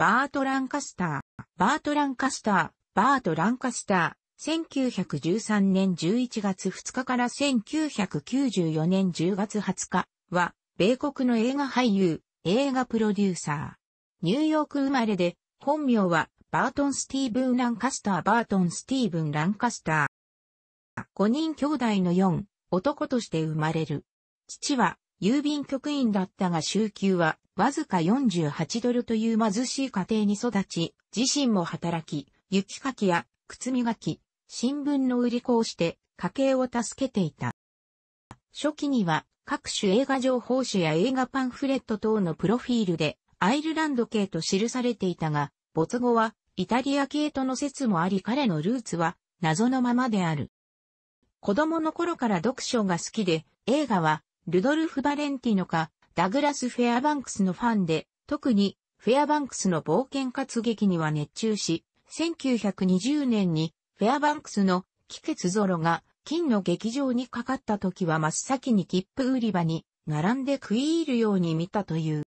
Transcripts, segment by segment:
バート・ランカスター、バート・ランカスター、バート・ランカスター、1913年11月2日から1994年10月20日は、米国の映画俳優、映画プロデューサー。ニューヨーク生まれで、本名は、バートン・スティーブン・ランカスター・バートン・スティーブン・ランカスター。5人兄弟の4、男として生まれる。父は、郵便局員だったが週休はわずか48ドルという貧しい家庭に育ち、自身も働き、雪かきや靴磨き、新聞の売り子をして家計を助けていた。初期には各種映画情報誌や映画パンフレット等のプロフィールでアイルランド系と記されていたが、没後はイタリア系との説もあり彼のルーツは謎のままである。子供の頃から読書が好きで、映画はルドルフ・バレンティノかダグラス・フェアバンクスのファンで、特にフェアバンクスの冒険活劇には熱中し、1920年にフェアバンクスの気血ゾロが金の劇場にかかった時は真っ先に切符売り場に並んで食い入るように見たという。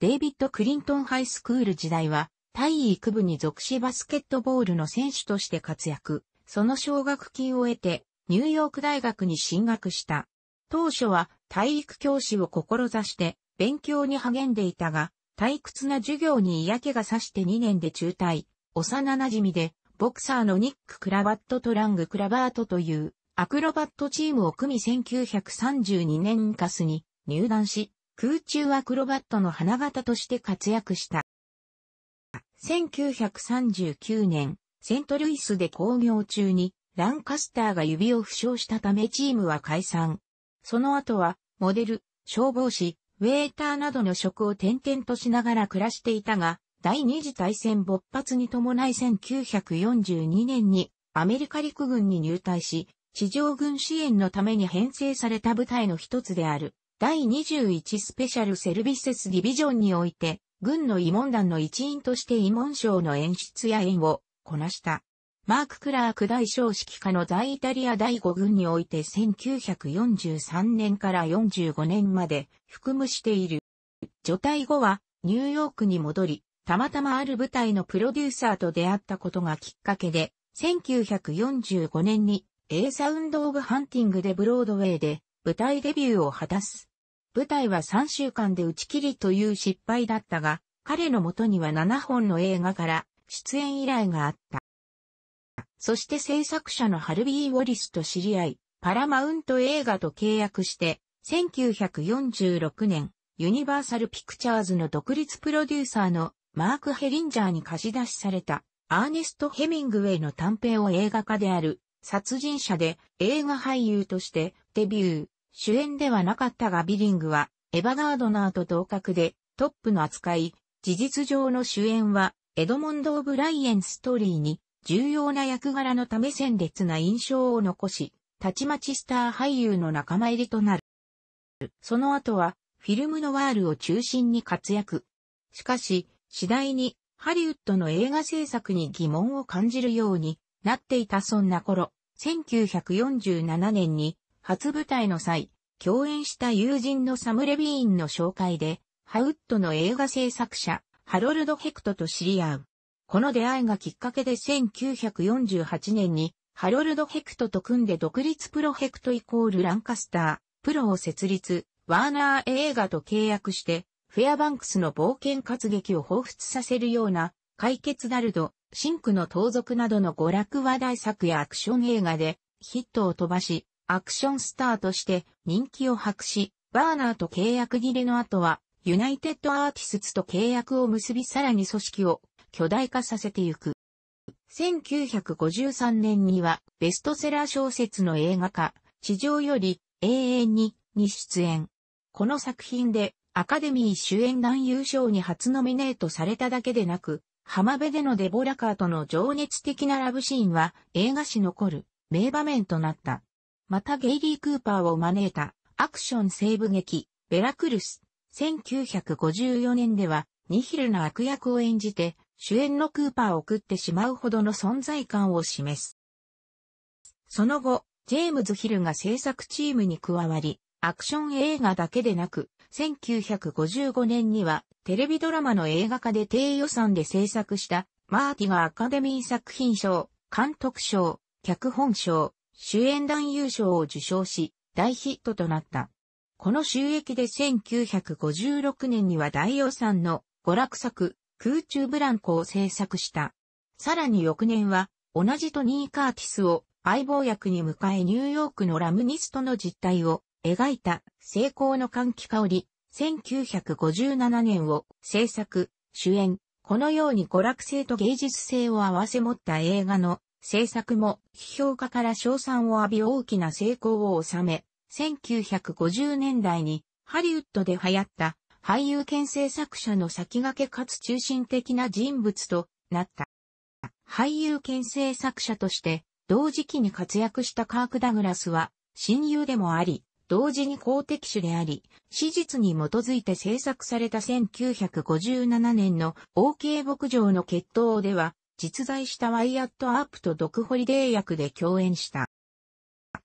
デイビッド・クリントンハイスクール時代は大尉区部に属しバスケットボールの選手として活躍。その奨学金を得てニューヨーク大学に進学した。当初は体育教師を志して勉強に励んでいたが、退屈な授業に嫌気がさして2年で中退。幼馴染で、ボクサーのニック・クラバットとラング・クラバートというアクロバットチームを組み1932年カスに入団し、空中アクロバットの花形として活躍した。1939年、セントルイスで工業中にランカスターが指を負傷したためチームは解散。その後は、モデル、消防士、ウェーターなどの職を転々としながら暮らしていたが、第二次大戦勃発に伴い1942年にアメリカ陸軍に入隊し、地上軍支援のために編成された部隊の一つである、第21スペシャルセルビセスディビジョンにおいて、軍の慰問団の一員として慰問賞の演出や演をこなした。マーク・クラーク大将指揮下の在イタリア第5軍において1943年から45年まで含むしている。除隊後はニューヨークに戻り、たまたまある舞台のプロデューサーと出会ったことがきっかけで、1945年に A サウンド・オブ・ハンティングでブロードウェイで舞台デビューを果たす。舞台は3週間で打ち切りという失敗だったが、彼のもとには7本の映画から出演依頼があった。そして制作者のハルビー・ウォリスと知り合い、パラマウント映画と契約して、1946年、ユニバーサル・ピクチャーズの独立プロデューサーのマーク・ヘリンジャーに貸し出しされた、アーネスト・ヘミングウェイの短編を映画化である、殺人者で映画俳優としてデビュー、主演ではなかったがビリングは、エヴァガードナーと同格でトップの扱い、事実上の主演は、エドモンド・オブ・ライエンストーリーに、重要な役柄のため鮮烈な印象を残し、たちまちスター俳優の仲間入りとなる。その後は、フィルムノワールを中心に活躍。しかし、次第に、ハリウッドの映画制作に疑問を感じるようになっていたそんな頃、1947年に、初舞台の際、共演した友人のサム・レビーンの紹介で、ハリウッドの映画制作者、ハロルド・ヘクトと知り合う。この出会いがきっかけで1948年にハロルド・ヘクトと組んで独立プロヘクトイコールランカスター、プロを設立、ワーナー映画と契約して、フェアバンクスの冒険活劇を彷彿させるような、快傑ダルド、シンクの盗賊などの娯楽話題作やアクション映画でヒットを飛ばし、アクションスターとして人気を博し、ワーナーと契約切れの後は、ユナイテッドアーティスツと契約を結びさらに組織を巨大化させてゆく。1953年にはベストセラー小説の映画化、地上より永遠にに出演。この作品でアカデミー主演男優賞に初ノミネートされただけでなく、浜辺でのデボラカーとの情熱的なラブシーンは映画史残る名場面となった。またゲイリー・クーパーを招いたアクション西部劇ベラクルス1954年ではニヒルな悪役を演じて主演のクーパーを食ってしまうほどの存在感を示す。その後、ジェームズ・ヒルが制作チームに加わり、アクション映画だけでなく、1955年にはテレビドラマの映画化で低予算で制作したマーティがアカデミー作品賞、監督賞、脚本賞、主演男優賞を受賞し、大ヒットとなった。この収益で1956年には大予算の娯楽作、空中ブランコを制作した。さらに翌年は、同じトニー・カーティスを相棒役に迎えニューヨークのラムニストの実態を描いた。成功の歓喜香り、1957年を制作、主演、このように娯楽性と芸術性を併せ持った映画の。制作も批評家から賞賛を浴び大きな成功を収め、1950年代にハリウッドで流行った。俳優兼制作者の先駆けかつ中心的な人物となった。俳優兼制作者として同時期に活躍したカーク・ダグラスは親友でもあり、同時に公的種であり、史実に基づいて制作された1957年の OK 牧場の決闘では、実在したワイアット・アップとドクホリデー役で共演した。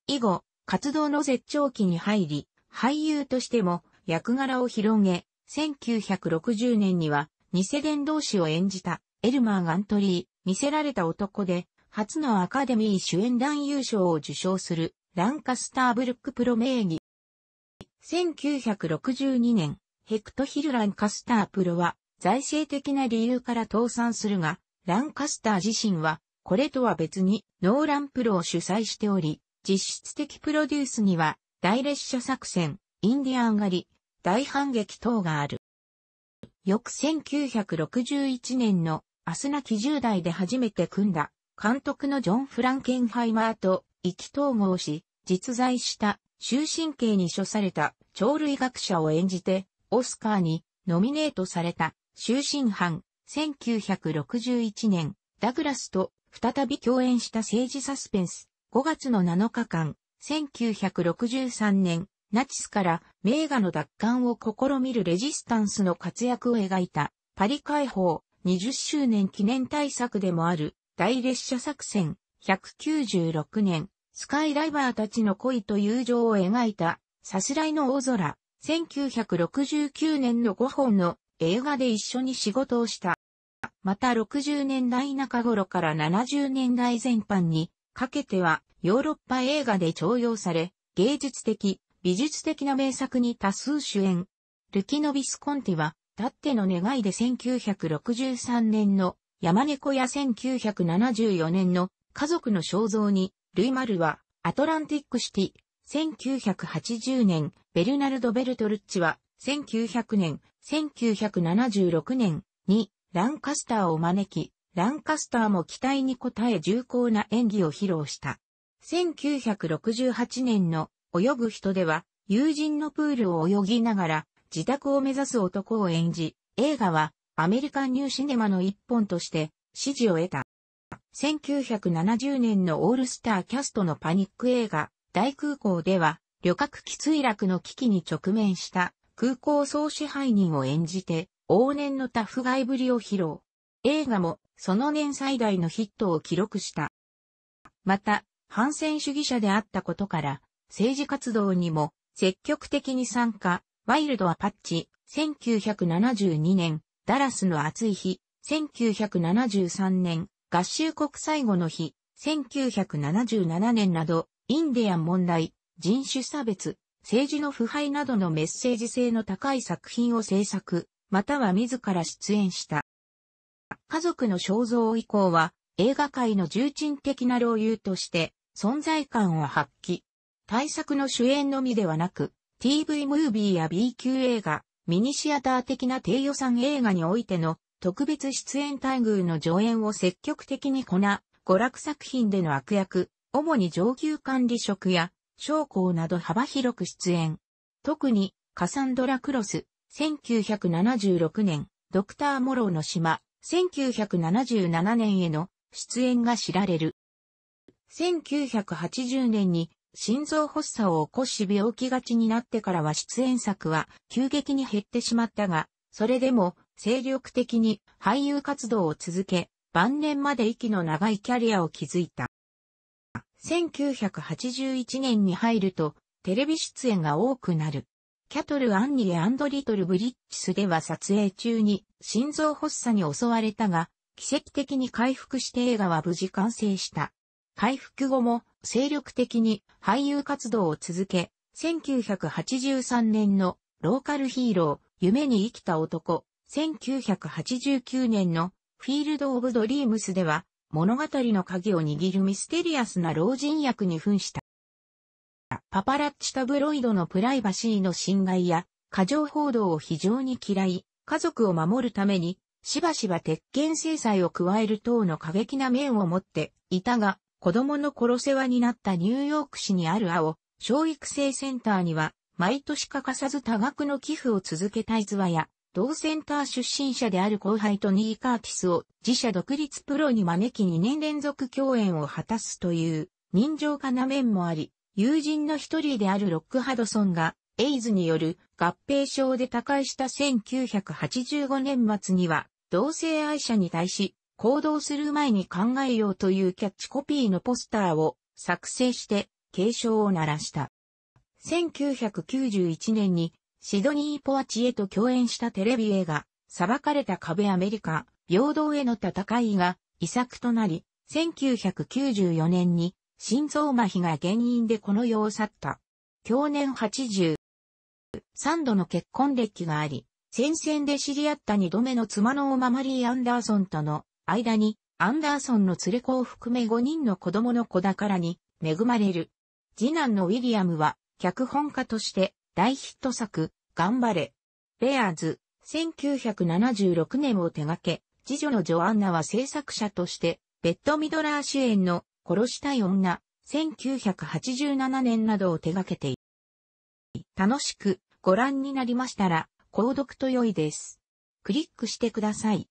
以後、活動の絶頂期に入り、俳優としても役柄を広げ、1960年には偽伝道師を演じたエルマー・ガントリー、魅せられた男で、初のアカデミー主演男優賞を受賞するランカスターブルックプロ名義。1962年、ヘクトヒル・ランカスタープロは財政的な理由から倒産するが、ランカスター自身は、これとは別にノーランプロを主宰しており、実質的プロデュースには、大列車作戦、インディアン狩り、大反撃等がある。翌1961年のアスナキ10代で初めて組んだ監督のジョン・フランケンハイマーと意気統合し、実在した終身刑に処された鳥類学者を演じて、オスカーにノミネートされた終身犯、1961年、ダグラスと再び共演した政治サスペンス、5月の7日間、1963年、ナチスから名画の奪還を試みるレジスタンスの活躍を描いたパリ解放20周年記念大作でもある大列車作戦196年、スカイライバーたちの恋と友情を描いた、さすらいの大空、1969年の5本の映画で一緒に仕事をした。また60年代中頃から70年代前半にかけてはヨーロッパ映画で徴用され、芸術的、美術的な名作に多数主演。ルキノビス・コンティは、たっての願いで1963年の山猫や1974年の家族の肖像に、ルイマルは、アトランティックシティ、1980年、ベルナルド・ベルトルッチは、1900年、1976年に、ランカスターを招き、ランカスターも期待に応え重厚な演技を披露した。1968年の泳ぐ人では、友人のプールを泳ぎながら自宅を目指す男を演じ、映画はアメリカンニューシネマの一本として支持を得た。1970年のオールスターキャストのパニック映画、大空港では、旅客機墜落の危機に直面した空港総支配人を演じて、往年のタフガイぶりを披露。映画もその年最大のヒットを記録した。また、反戦主義者であったことから、政治活動にも積極的に参加、ワイルド・アパッチ、1972年、ダラスの暑い日、1973年、合衆国最後の日、1977年など、インディアン問題、人種差別、政治の腐敗などのメッセージ性の高い作品を制作、または自ら出演した。家族の肖像以降は、映画界の重鎮的な老友として存在感を発揮。大作の主演のみではなく、TV ムービーや B 級映画、ミニシアター的な低予算映画においての特別出演待遇の上演を積極的にこな、娯楽作品での悪役、主に上級管理職や将校など幅広く出演。特にカサンドラ・クロス、1976年、ドクター・モローの島、1977年への出演が知られる。1980年に心臓発作を起こし病気がちになってからは出演作は急激に減ってしまったが、それでも精力的に俳優活動を続け、晩年まで息の長いキャリアを築いた。1981年に入ると、テレビ出演が多くなる。キャトル・アンニーリトル・ブリッジスでは撮影中に心臓発作に襲われたが、奇跡的に回復して映画は無事完成した。回復後も精力的に俳優活動を続け、1983年のローカルヒーロー、夢に生きた男、1989年のフィールド・オブ・ドリームスでは物語の鍵を握るミステリアスな老人役に扮した。パパラッチタブロイドのプライバシーの侵害や過剰報道を非常に嫌い、家族を守るためにしばしば鉄拳制裁を加える等の過激な面を持っていたが、子供の殺世話になったニューヨーク市にある青、小育成センターには、毎年欠かさず多額の寄付を続けた逸話や、同センター出身者である後輩トニー・カーティスを自社独立プロに招き2年連続共演を果たすという人情家な面もあり、友人の一人であるロックハドソンがエイズによる合併症で他界した1985年末には同性愛者に対し行動する前に考えようというキャッチコピーのポスターを作成して警鐘を鳴らした。1991年にシドニー・ポアチエと共演したテレビ映画、裁かれた壁アメリカ、平等への戦いが遺作となり、1994年に心臓麻痺が原因でこの世を去った。去年80。3度の結婚歴があり、戦線で知り合った2度目の妻のオママリー・アンダーソンとの間に、アンダーソンの連れ子を含め5人の子供の子宝に恵まれる。次男のウィリアムは、脚本家として大ヒット作、頑張れ。ベアーズ、1976年を手掛け、次女のジョアンナは制作者として、ベッドミドラー主演の殺したい女、1987年などを手掛けている。楽しくご覧になりましたら、購読と良いです。クリックしてください。